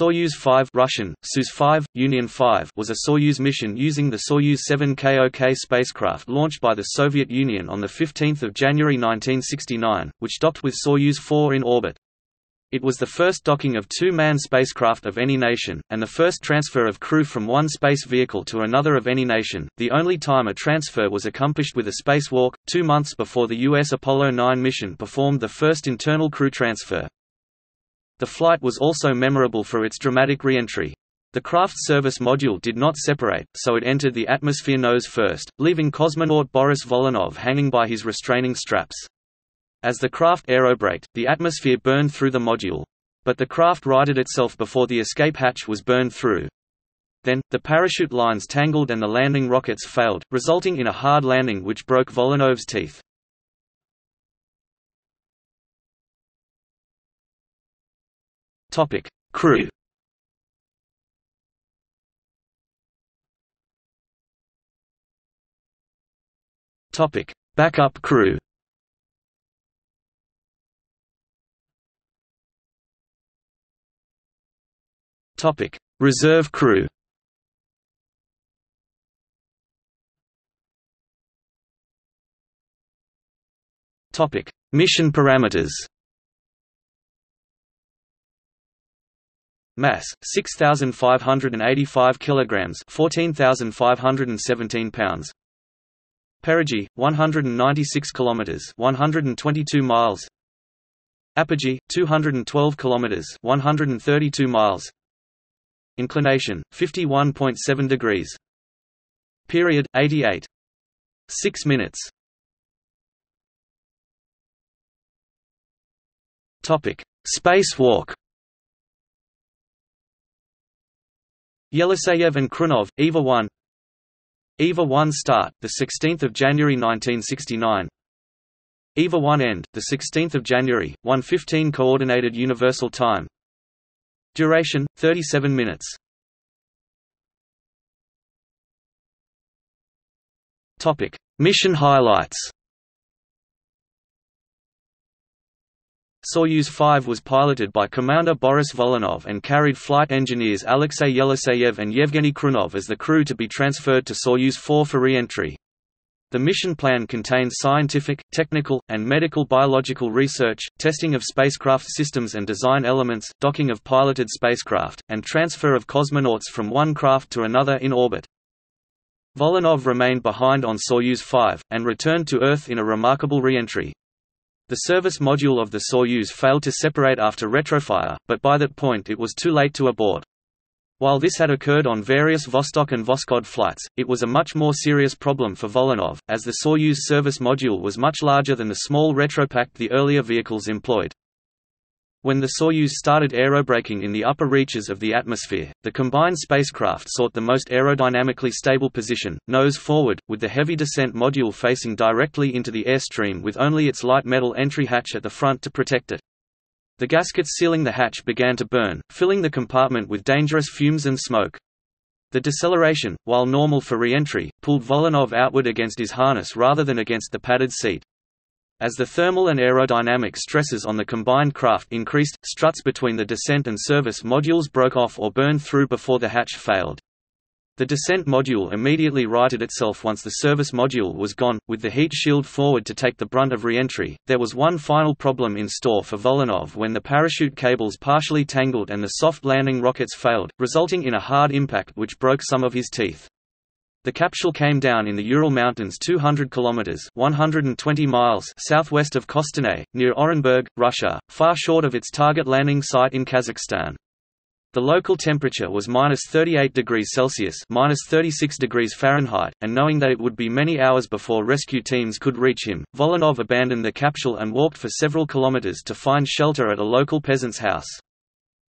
Soyuz 5 Russian, Soyuz 5, Union 5 was a Soyuz mission using the Soyuz 7 KOK spacecraft launched by the Soviet Union on 15 January 1969, which docked with Soyuz 4 in orbit. It was the first docking of two-man spacecraft of any nation, and the first transfer of crew from one space vehicle to another of any nation, the only time a transfer was accomplished with a spacewalk, two months before the U.S. Apollo 9 mission performed the first internal crew transfer. The flight was also memorable for its dramatic re-entry. The craft's service module did not separate, so it entered the atmosphere nose first, leaving cosmonaut Boris Volynov hanging by his restraining straps. As the craft aerobraked, the atmosphere burned through the module. But the craft righted itself before the escape hatch was burned through. Then, the parachute lines tangled and the landing rockets failed, resulting in a hard landing which broke Volynov's teeth. Topic: Crew. Topic: Backup crew. Topic: Reserve crew. Topic: Mission parameters. Mass 6585 kilograms, 14517 pounds. Perigee 196 kilometers, 122 miles. Apogee 212 kilometers, 132 miles. Inclination 51.7 degrees. Period 88 6 minutes. Topic: Spacewalk Yeliseyev and Krunov, EVA 1 EVA 1 start, 16 January 1969 EVA 1 end, 16 January, 1.15 Coordinated Universal Time. Duration, 37 minutes. Topic: Mission highlights Soyuz 5 was piloted by Commander Boris Volynov and carried flight engineers Alexei Yeliseyev and Yevgeny Krunov as the crew to be transferred to Soyuz 4 for re-entry. The mission plan contained scientific, technical, and medical biological research, testing of spacecraft systems and design elements, docking of piloted spacecraft, and transfer of cosmonauts from one craft to another in orbit. Volynov remained behind on Soyuz 5, and returned to Earth in a remarkable re-entry. The service module of the Soyuz failed to separate after retrofire, but by that point it was too late to abort. While this had occurred on various Vostok and Voskhod flights, it was a much more serious problem for Volynov, as the Soyuz service module was much larger than the small retropack the earlier vehicles employed. When the Soyuz started aerobraking in the upper reaches of the atmosphere, the combined spacecraft sought the most aerodynamically stable position, nose forward, with the heavy descent module facing directly into the airstream with only its light metal entry hatch at the front to protect it. The gaskets sealing the hatch began to burn, filling the compartment with dangerous fumes and smoke. The deceleration, while normal for re-entry, pulled Volynov outward against his harness rather than against the padded seat. As the thermal and aerodynamic stresses on the combined craft increased, struts between the descent and service modules broke off or burned through before the hatch failed. The descent module immediately righted itself once the service module was gone, with the heat shield forward to take the brunt of re-entry. There was one final problem in store for Volynov when the parachute cables partially tangled and the soft landing rockets failed, resulting in a hard impact which broke some of his teeth. The capsule came down in the Ural Mountains 200 kilometers (120 miles) southwest of Kostanay, near Orenburg, Russia, far short of its target landing site in Kazakhstan. The local temperature was minus 38 degrees Celsius minus 36 degrees Fahrenheit, and knowing that it would be many hours before rescue teams could reach him, Volynov abandoned the capsule and walked for several kilometers to find shelter at a local peasant's house.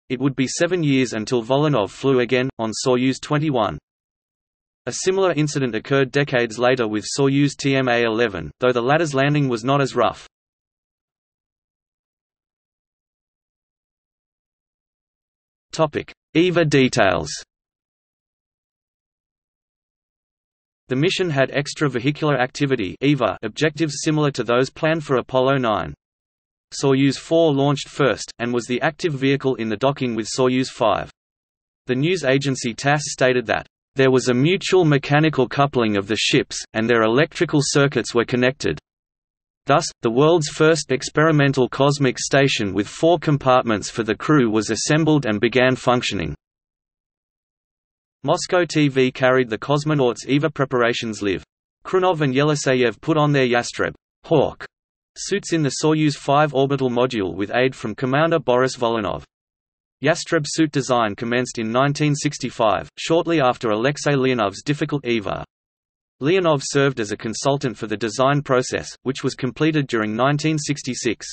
It would be seven years until Volynov flew again, on Soyuz 21. A similar incident occurred decades later with Soyuz TMA-11, though the latter's landing was not as rough. EVA details The mission had extravehicular activity EVA objectives similar to those planned for Apollo 9. Soyuz 4 launched first, and was the active vehicle in the docking with Soyuz 5. The news agency TASS stated that, "...there was a mutual mechanical coupling of the ships, and their electrical circuits were connected. Thus, the world's first experimental cosmic station with four compartments for the crew was assembled and began functioning." Moscow TV carried the cosmonauts' EVA preparations live. Krunov and Yeliseyev put on their Yastreb Hawk suits in the Soyuz 5 orbital module with aid from Commander Boris Volynov. Yastreb suit design commenced in 1965, shortly after Alexei Leonov's difficult EVA. Leonov served as a consultant for the design process, which was completed during 1966.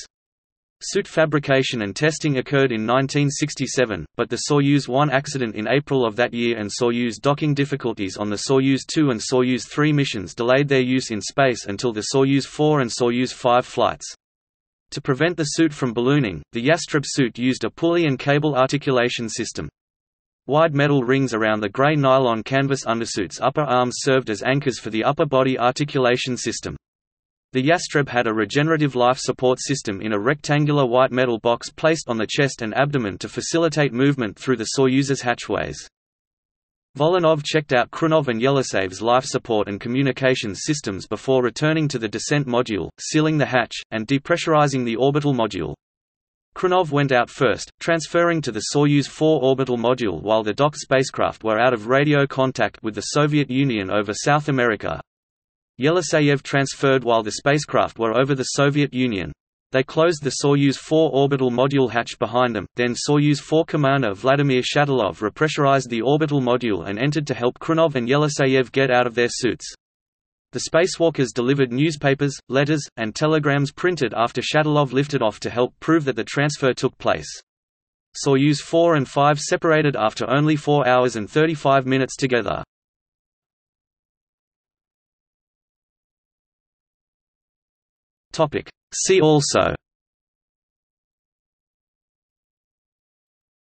Suit fabrication and testing occurred in 1967, but the Soyuz 1 accident in April of that year and Soyuz docking difficulties on the Soyuz 2 and Soyuz 3 missions delayed their use in space until the Soyuz 4 and Soyuz 5 flights. To prevent the suit from ballooning, the Yastreb suit used a pulley and cable articulation system. Wide metal rings around the gray nylon canvas undersuit's upper arms served as anchors for the upper body articulation system. The Yastreb had a regenerative life support system in a rectangular white metal box placed on the chest and abdomen to facilitate movement through the Soyuz's hatchways. Volynov checked out Krunov and Yeliseyev's life support and communications systems before returning to the descent module, sealing the hatch, and depressurizing the orbital module. Krunov went out first, transferring to the Soyuz 4 orbital module while the docked spacecraft were out of radio contact with the Soviet Union over South America, Yeliseyev transferred while the spacecraft were over the Soviet Union. They closed the Soyuz 4 orbital module hatch behind them, then Soyuz 4 commander Vladimir Shatalov repressurized the orbital module and entered to help Krunov and Yeliseyev get out of their suits. The spacewalkers delivered newspapers, letters, and telegrams printed after Shatalov lifted off to help prove that the transfer took place. Soyuz 4 and 5 separated after only 4 hours and 35 minutes together. Topic. See also.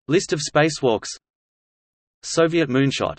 List of spacewalks. Soviet moonshot